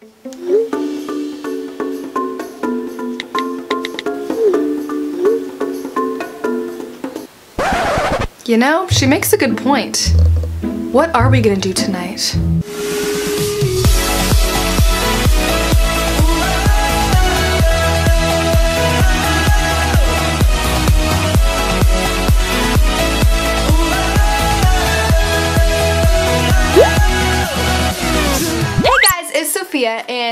You know, she makes a good point. What are we gonna do tonight?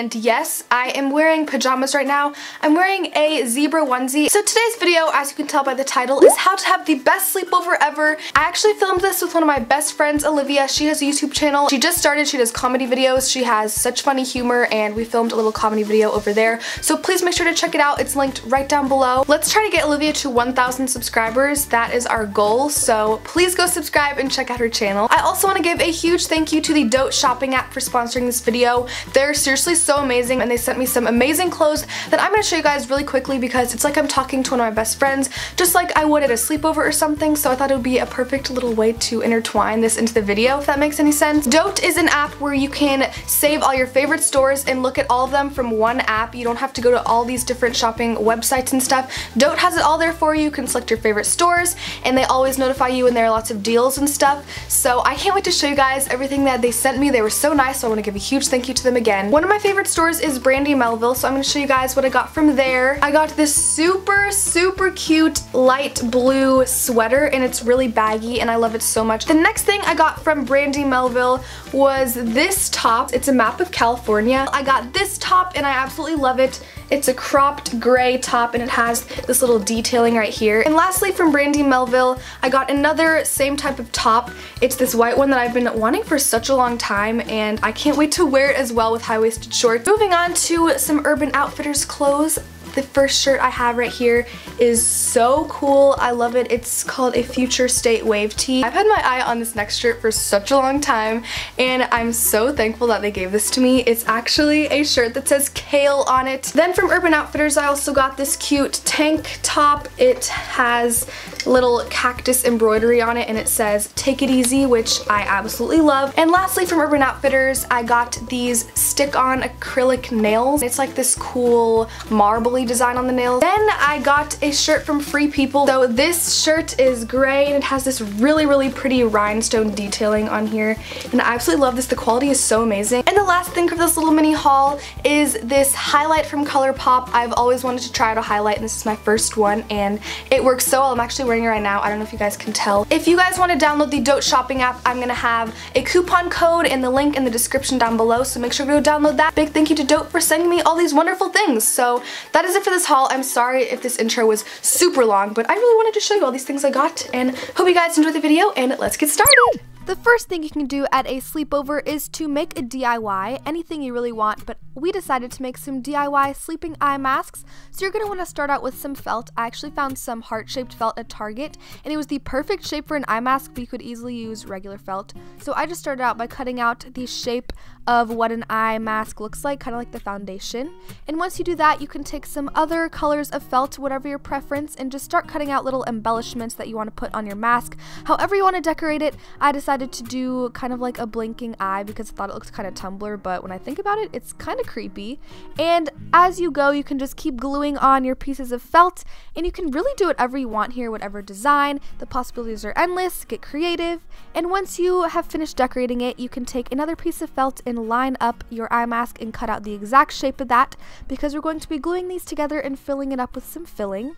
And yes, I am wearing pajamas right now. I'm wearing a zebra onesie. So today's video, as you can tell by the title, is how to have the best sleepover ever. I actually filmed this with one of my best friends, Olivia. She has a YouTube channel. She just started, she does comedy videos. She has such funny humor and we filmed a little comedy video over there. So please make sure to check it out. It's linked right down below. Let's try to get Olivia to 1,000 subscribers. That is our goal. So please go subscribe and check out her channel. I also want to give a huge thank you to the Dote shopping app for sponsoring this video. They're seriously so amazing and they sent me some amazing clothes that I'm going to show you guys really quickly because it's like I'm talking to one of my best friends just like I would at a sleepover or something so I thought it would be a perfect little way to intertwine this into the video if that makes any sense. Dote is an app where you can save all your favorite stores and look at all of them from one app. You don't have to go to all these different shopping websites and stuff. Dote has it all there for you. You can select your favorite stores and they always notify you when there are lots of deals and stuff. So I can't wait to show you guys everything that they sent me. They were so nice so I want to give a huge thank you to them again. One of my favorite stores is Brandy Melville, so I'm to show you guys what I got from there. I got this super, super cute light blue sweater, and it's really baggy, and I love it so much. The next thing I got from Brandy Melville was this top. It's a map of California. I got this top, and I absolutely love it. It's a cropped gray top and it has this little detailing right here. And lastly from Brandy Melville, I got another same type of top. It's this white one that I've been wanting for such a long time and I can't wait to wear it as well with high-waisted shorts. Moving on to some Urban Outfitters clothes. The first shirt I have right here is so cool. I love it. It's called a Future State Wave Tee. I've had my eye on this next shirt for such a long time and I'm so thankful that they gave this to me. It's actually a shirt that says Kale on it. Then from Urban Outfitters I also got this cute tank top. It has little cactus embroidery on it and it says take it easy which I absolutely love. And lastly from Urban Outfitters I got these stick-on acrylic nails. It's like this cool marbly design on the nails. Then I got a shirt from Free People. So this shirt is gray and it has this really, really pretty rhinestone detailing on here. And I absolutely love this. The quality is so amazing. And the last thing for this little mini haul is this highlight from ColourPop. I've always wanted to try out a highlight and this is my first one and it works so well. I'm actually wearing it right now. I don't know if you guys can tell. If you guys want to download the Dote shopping app, I'm going to have a coupon code and the link in the description down below. So make sure to go download that. Big thank you to Dote for sending me all these wonderful things. So that is it for this haul. I'm sorry if this intro was super long, but I really wanted to show you all these things I got, and hope you guys enjoyed the video, and let's get started! The first thing you can do at a sleepover is to make a DIY, anything you really want, but we decided to make some DIY sleeping eye masks. So you're going to want to start out with some felt. I actually found some heart-shaped felt at Target, and it was the perfect shape for an eye mask, but you could easily use regular felt. So I just started out by cutting out the shape of what an eye mask looks like, kind of like the foundation. And once you do that, you can take some other colors of felt, whatever your preference, and just start cutting out little embellishments that you want to put on your mask. However you want to decorate it, I decided decided to do kind of like a blinking eye because I thought it looked kind of Tumblr, but when I think about it, it's kind of creepy. And as you go, you can just keep gluing on your pieces of felt, and you can really do whatever you want here, whatever design. The possibilities are endless, get creative, and once you have finished decorating it, you can take another piece of felt and line up your eye mask and cut out the exact shape of that because we're going to be gluing these together and filling it up with some filling.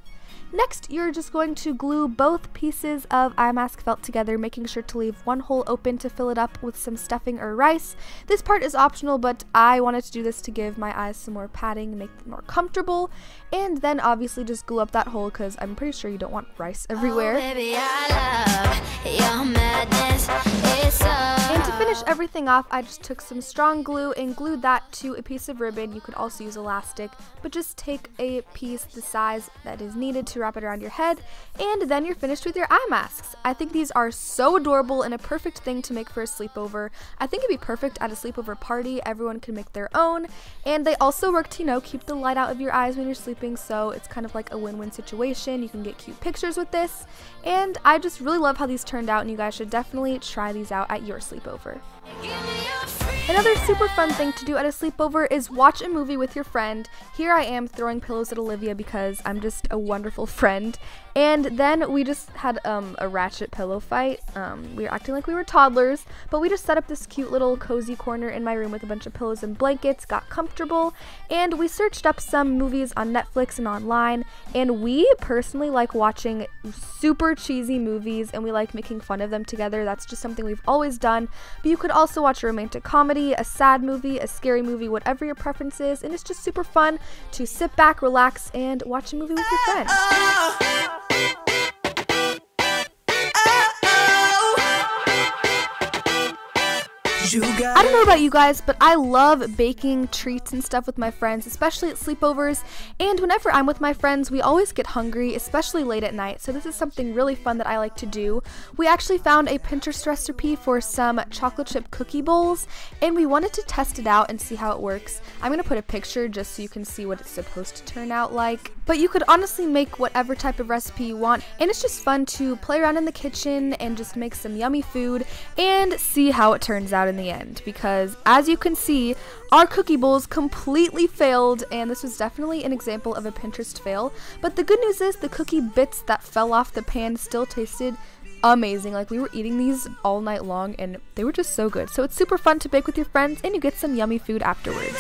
Next, you're just going to glue both pieces of eye mask felt together, making sure to leave one hole open to fill it up with some stuffing or rice. This part is optional, but I wanted to do this to give my eyes some more padding, and make them more comfortable, and then obviously just glue up that hole because I'm pretty sure you don't want rice everywhere. Oh, baby, finish everything off, I just took some strong glue and glued that to a piece of ribbon. You could also use elastic, but just take a piece the size that is needed to wrap it around your head, and then you're finished with your eye masks. I think these are so adorable and a perfect thing to make for a sleepover. I think it'd be perfect at a sleepover party. Everyone can make their own, and they also work to, you know, keep the light out of your eyes when you're sleeping, so it's kind of like a win-win situation. You can get cute pictures with this, and I just really love how these turned out, and you guys should definitely try these out at your sleepover. Give me your Another super fun thing to do at a sleepover is watch a movie with your friend. Here I am throwing pillows at Olivia because I'm just a wonderful friend. And then we just had um, a ratchet pillow fight. Um, we were acting like we were toddlers, but we just set up this cute little cozy corner in my room with a bunch of pillows and blankets, got comfortable, and we searched up some movies on Netflix and online. And we personally like watching super cheesy movies and we like making fun of them together. That's just something we've always done. But you could also watch romantic comedy, a sad movie, a scary movie, whatever your preference is. And it's just super fun to sit back, relax, and watch a movie with your friends. Oh, oh. I don't know about you guys, but I love baking treats and stuff with my friends, especially at sleepovers. And whenever I'm with my friends, we always get hungry, especially late at night. So this is something really fun that I like to do. We actually found a Pinterest recipe for some chocolate chip cookie bowls, and we wanted to test it out and see how it works. I'm going to put a picture just so you can see what it's supposed to turn out like. But you could honestly make whatever type of recipe you want, and it's just fun to play around in the kitchen and just make some yummy food and see how it turns out in the end because as you can see, our cookie bowls completely failed and this was definitely an example of a Pinterest fail. But the good news is the cookie bits that fell off the pan still tasted amazing. Like we were eating these all night long and they were just so good. So it's super fun to bake with your friends and you get some yummy food afterwards.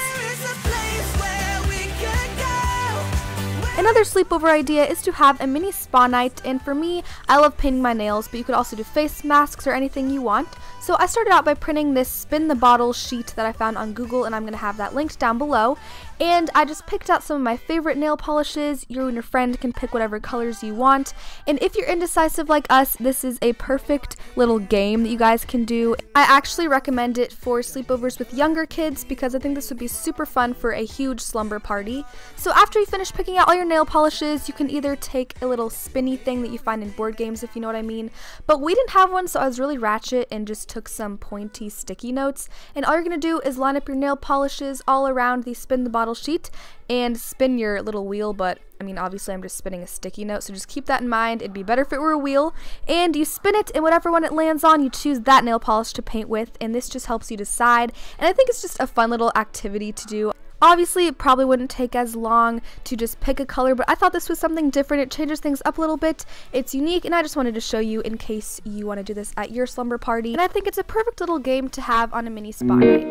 Another sleepover idea is to have a mini spa night, and for me, I love painting my nails, but you could also do face masks or anything you want. So I started out by printing this spin the bottle sheet that I found on Google, and I'm going to have that linked down below. And I just picked out some of my favorite nail polishes. You and your friend can pick whatever colors you want. And if you're indecisive like us, this is a perfect little game that you guys can do. I actually recommend it for sleepovers with younger kids because I think this would be super fun for a huge slumber party. So after you finish picking out all your nail polishes, you can either take a little spinny thing that you find in board games if you know what I mean. But we didn't have one, so I was really ratchet and just took some pointy sticky notes. And all you're to do is line up your nail polishes all around the spin the bottle sheet and spin your little wheel, but I mean, obviously I'm just spinning a sticky note, so just keep that in mind. It'd be better if it were a wheel. And you spin it, and whatever one it lands on, you choose that nail polish to paint with, and this just helps you decide. And I think it's just a fun little activity to do. Obviously, it probably wouldn't take as long to just pick a color, but I thought this was something different. It changes things up a little bit. It's unique, and I just wanted to show you in case you want to do this at your slumber party. And I think it's a perfect little game to have on a mini spa night.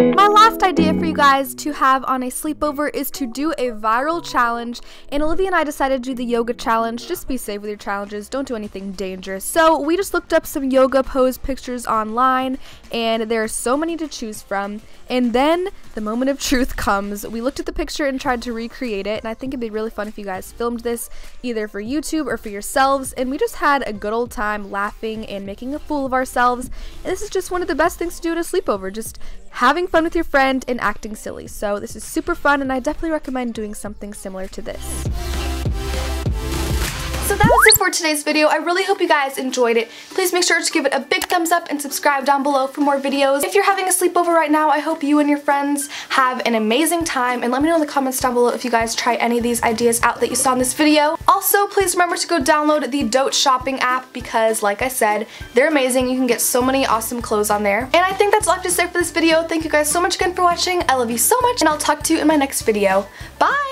My last idea for you guys to have on a sleepover is to do a viral challenge. And Olivia and I decided to do the yoga challenge. Just be safe with your challenges. Don't do anything dangerous. So we just looked up some yoga pose pictures online, and there are so many to choose from. And then the moment of truth comes. We looked at the picture and tried to recreate it. And I think it'd be really fun if you guys filmed this either for YouTube or for yourselves. And we just had a good old time laughing and making a fool of ourselves. And this is just one of the best things to do at a sleepover. Just having fun with your friend and acting silly. So this is super fun and I definitely recommend doing something similar to this. So that was it for today's video. I really hope you guys enjoyed it. Please make sure to give it a big thumbs up and subscribe down below for more videos. If you're having a sleepover right now, I hope you and your friends have an amazing time and let me know in the comments down below if you guys try any of these ideas out that you saw in this video. Also, please remember to go download the Dote shopping app because like I said, they're amazing. You can get so many awesome clothes on there. And I think that's all I have to say for this video. Thank you guys so much again for watching. I love you so much and I'll talk to you in my next video. Bye!